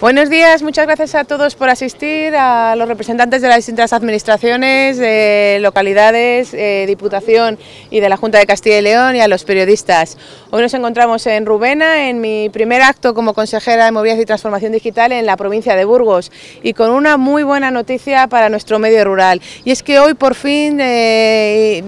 Buenos días, muchas gracias a todos por asistir, a los representantes de las distintas administraciones, de localidades, eh, Diputación y de la Junta de Castilla y León y a los periodistas. Hoy nos encontramos en Rubena, en mi primer acto como consejera de Movilidad y Transformación Digital en la provincia de Burgos y con una muy buena noticia para nuestro medio rural. Y es que hoy por fin, eh,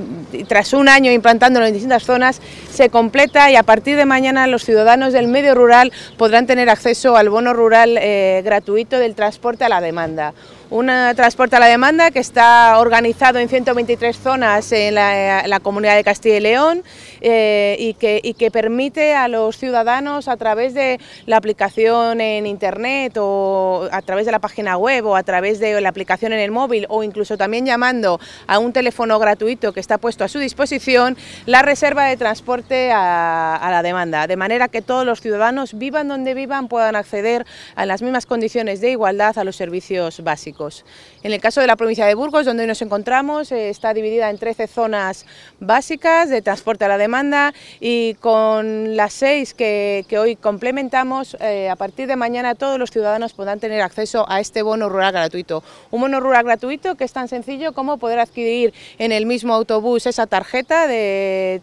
tras un año implantándolo en distintas zonas, se completa y a partir de mañana los ciudadanos del medio rural podrán tener acceso al bono rural eh, gratuito del transporte a la demanda un transporte a la demanda que está organizado en 123 zonas en la, comunidad de Castilla y León eh, y, que, permite a los ciudadanos a través de la aplicación en internet o a través de la página web o a través de la aplicación en el móvil o incluso también llamando a un teléfono gratuito que está puesto a su disposición la reserva de transporte a la demanda, de manera que todos los ciudadanos vivan donde vivan puedan acceder a las mismas condiciones de igualdad a los servicios básicos. En el caso de la provincia de Burgos, donde hoy nos encontramos, eh, está dividida en 13 zonas básicas de transporte a la demanda y con las seis que, hoy complementamos, eh, a partir de mañana todos los ciudadanos podrán tener acceso a este bono rural gratuito. Un bono rural gratuito que es tan sencillo como poder adquirir en el mismo autobús esa tarjeta de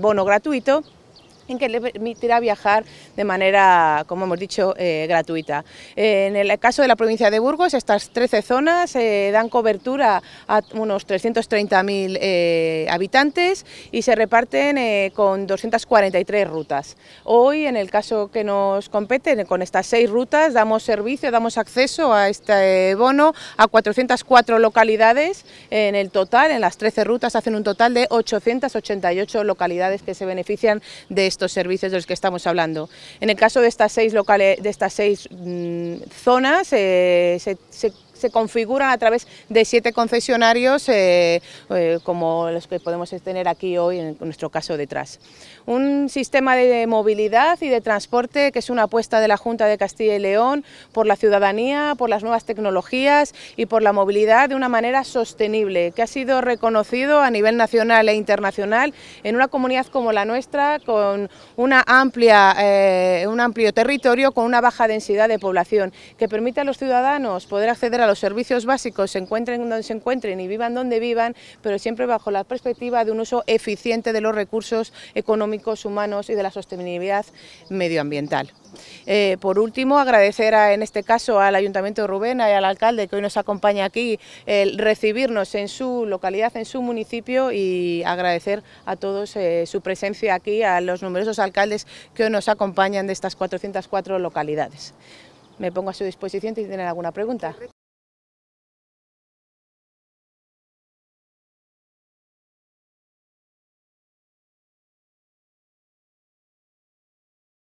bono gratuito en que le permitirá viajar de manera, como hemos dicho, eh, gratuita. Eh, en el caso de la provincia de Burgos, estas 13 zonas eh, dan cobertura a unos 330.000 habitantes y se reparten con 243 rutas. Hoy, en el caso que nos compete, con estas seis rutas, damos servicio, damos acceso a este bono a 404 localidades en el total, en las 13 rutas hacen un total de 888 localidades que se benefician de estos servicios de los que estamos hablando. En el caso de estas seis, locales, de estas seis mm, zonas, eh, se, se se configuran a través de siete concesionarios eh, eh, como los que podemos tener aquí hoy en nuestro caso detrás. Un sistema de movilidad y de transporte que es una apuesta de la Junta de Castilla y León por la ciudadanía, por las nuevas tecnologías y por la movilidad de una manera sostenible, que ha sido reconocido a nivel nacional e internacional en una comunidad como la nuestra, con una amplia, eh, un amplio territorio, con una baja densidad de población, que permite a los ciudadanos poder acceder a los servicios básicos se encuentren donde se encuentren y vivan donde vivan, pero siempre bajo la perspectiva de un uso eficiente de los recursos económicos, humanos y de la sostenibilidad medioambiental. Eh, por último, agradecer en este caso al Ayuntamiento de Rubena y al alcalde que hoy nos acompaña aquí, recibirnos en su localidad, en su municipio y agradecer a todos eh, su presencia aquí, a los numerosos alcaldes que hoy nos acompañan de estas 404 localidades. Me pongo a su disposición si tienen alguna pregunta.